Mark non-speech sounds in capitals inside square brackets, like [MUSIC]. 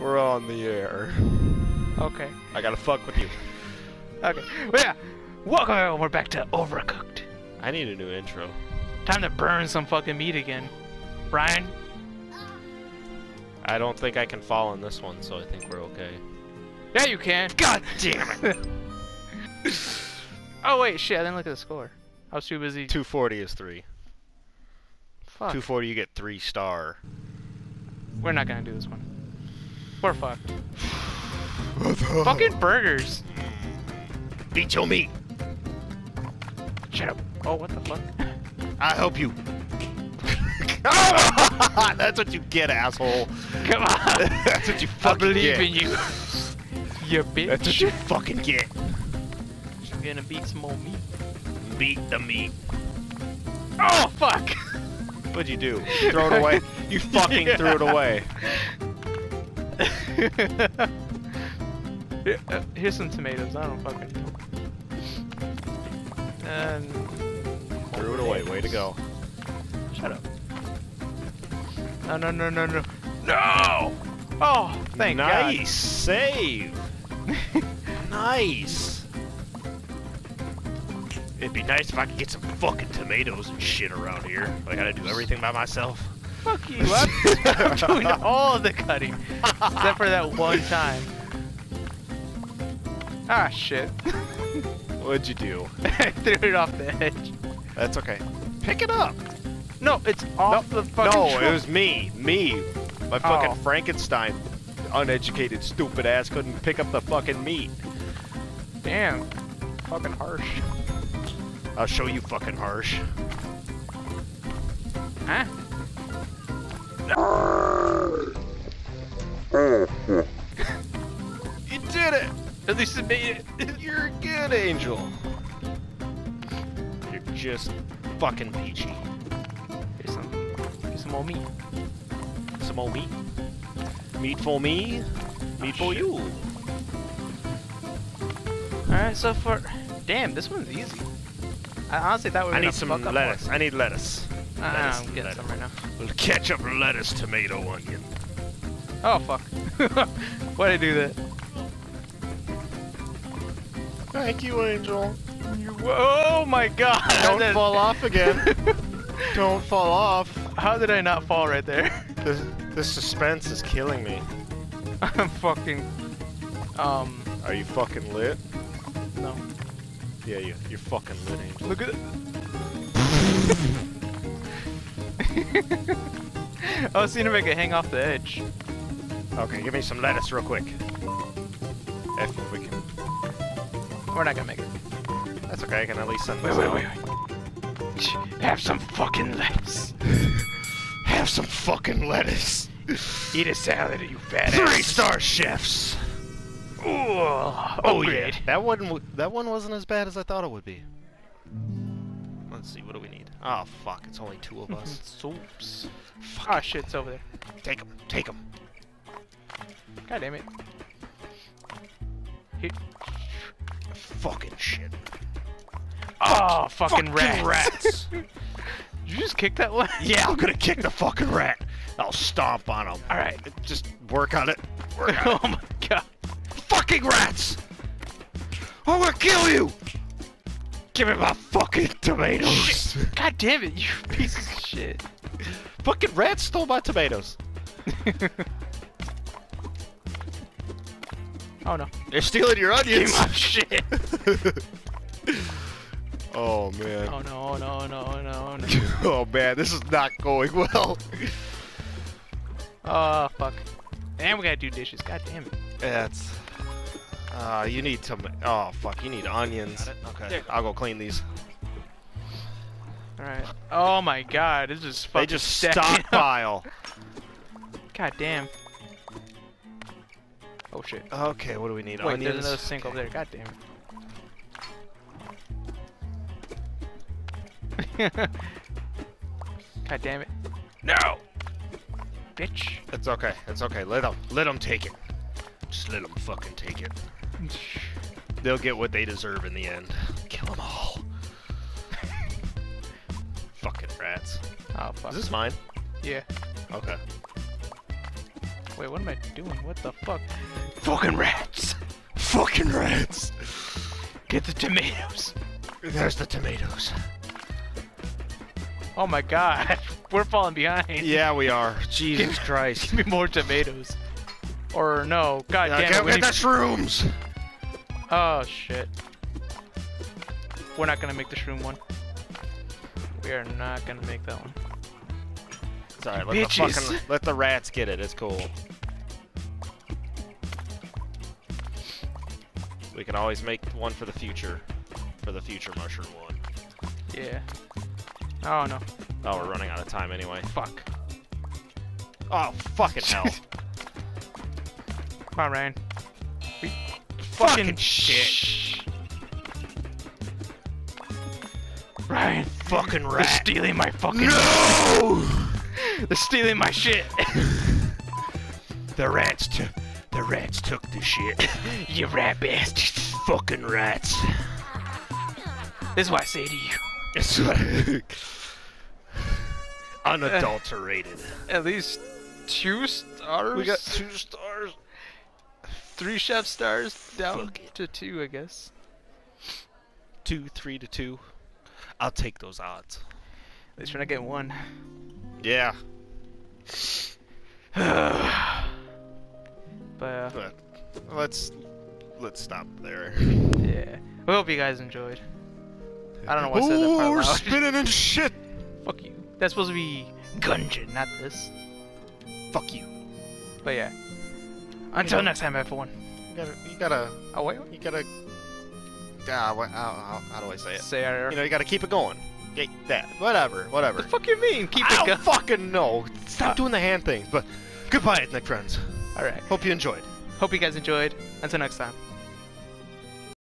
We're on the air. Okay. I gotta fuck with you. Okay. Well, yeah. Welcome. We're back to Overcooked. I need a new intro. Time to burn some fucking meat again. Brian? I don't think I can fall on this one, so I think we're okay. Yeah, you can. God damn it. [LAUGHS] oh, wait, shit. I didn't look at the score. I was too busy. 240 is three. Fuck. 240, you get three star. We're not gonna do this one. We're fucked. [SIGHS] fucking burgers. Beat your meat. Shut up. Oh, what the fuck? [LAUGHS] I help you. [LAUGHS] That's what you get, asshole. Come on. [LAUGHS] That's what you fucking I believe get. in you. you bitch. That's what you fucking get. You're gonna beat some more meat. Beat the meat. Oh, fuck. What'd you do? Throw it away. You fucking threw it away. Here- uh, Here's some tomatoes. I don't fucking know. And Threw it away. Way to go. shut up. No, no, no, no, no, no! Oh, thank nice save. [LAUGHS] nice. It'd be nice if I could get some fucking tomatoes and shit around here. I gotta do everything by myself. Fuck you! I'm, I'm [LAUGHS] doing all the cutting, except for that one time. Ah, shit! [LAUGHS] What'd you do? I threw it off the edge. That's okay. Pick it up. No, it's off the fucking. no, truck. it was me. Me. My fucking Oh. Frankenstein. Uneducated, stupid ass couldn't pick up the fucking meat. Damn. Fucking harsh. I'll show you fucking harsh. Huh? You did it! At least it made it. You're a good angel. You're just fucking peachy. Here's some, here's some more meat. Some more meat. Meat for me. Meat for shit. you. Alright, so for... Damn, this one's easy. I honestly thought we were I need some lettuce. I need lettuce. More. Uh, lettuce, I'm getting lettuce. some right now. Little ketchup, lettuce, tomato, onion. Oh, fuck. [LAUGHS] Why'd I do that? Thank you, Angel. You, oh my god! Don't That- fall off again. [LAUGHS] Don't fall off. How did I not fall right there? [LAUGHS] This, this suspense is killing me. I'm fucking... Um, Are you fucking lit? no. Yeah, you, you're fucking lit, Angel. Look at it. I was seeing if I could hang off the edge. Okay, give me some lettuce real quick. If we can. We're not gonna make it. That's okay, I can at least send Wait, this wait, out. wait, wait. Have some fucking lettuce. Have some fucking lettuce. Eat a salad, you fat Three ass. star chefs. Ooh, Oh, oh yeah, that one w- that one wasn't as bad as I thought it would be. Let's see, what do we need? Oh fuck, it's only two of us. [LAUGHS] Soups. fuck Oh it. shit, it's over there. Take them, take them. God damn it. Here. Fucking shit. Oh, fucking, fucking rats. rats. Did [LAUGHS] you just kick that one? yeah, I'm gonna kick the fucking rat. I'll stomp on him. All right. Just work on it. Work [LAUGHS] on it. oh my god. fucking rats! I'm gonna kill you! Give me my fucking tomatoes! God damn it, you [LAUGHS] piece of shit. fucking rats stole my tomatoes. [LAUGHS] oh no. They're stealing your Give onions. me my shit. [LAUGHS] oh man. Oh no, oh no, oh no, oh no, oh no. oh man, this is not going well. Oh fuck. And we gotta do dishes. God damn it. That's. Uh, you need some. Oh fuck, you need onions. Okay, There. I'll go clean these. Alright. Oh my god, this is fucking They just stacking up. stockpile. [LAUGHS] God damn. Oh shit. okay, what do we need? Wait, onions. there's another sink over there. God damn it. [LAUGHS] God damn it. No! Bitch. It's okay. It's okay. Let them. Let them take it. Just let them fucking take it. They'll get what they deserve in the end. Kill them all. [LAUGHS] fucking rats. Oh fuck. Is this mine? Yeah. Okay. Wait, what am I doing? What the fuck? Fucking rats! Fucking rats! Get the tomatoes! There's the tomatoes. Oh my god, [LAUGHS] we're falling behind. Yeah, we are. [LAUGHS] Jesus Christ. Give me more tomatoes. Or no, god Uh, damn get it. with the shrooms! Oh shit. We're not gonna make the shroom one. We are not gonna make that one. It's alright, let the fucking let the rats get it, it's cool. We can always make one for the future. For the future mushroom one. Yeah. Oh no. Oh, we're running out of time anyway. Fuck. Oh, fucking hell. [LAUGHS] Come on, Ryan. We Fucking shit. Ryan, fucking they're stealing my fucking. No! [LAUGHS] They're stealing my shit. [LAUGHS] The rats took the rats took the shit. [LAUGHS] you rat bastards. fucking rats. This is what I say to you. It's like unadulterated. At least two stars. We got two stars. Three chef stars down to two, I guess. Two, three to two. I'll take those odds. At least we're not getting one. Yeah, [SIGHS] but uh, but let's let's stop there. yeah, we hope you guys enjoyed. I don't know why I said that Ooh, part we're loud. [LAUGHS] spinning in shit. Fuck you. That's supposed to be Gungeon, not this. Fuck you. But yeah. Until know- next time, everyone. You gotta, you gotta, Oh wait. you gotta. Ah, what, how, how, how do I say it? Say. You know, you gotta keep it going. Yeah, that. Whatever, whatever. the fuck you mean? Keep I it going. fucking know. Stop Uh, doing the hand things. But goodbye, ethnic friends. All right. Hope you enjoyed. Hope you guys enjoyed. Until next time.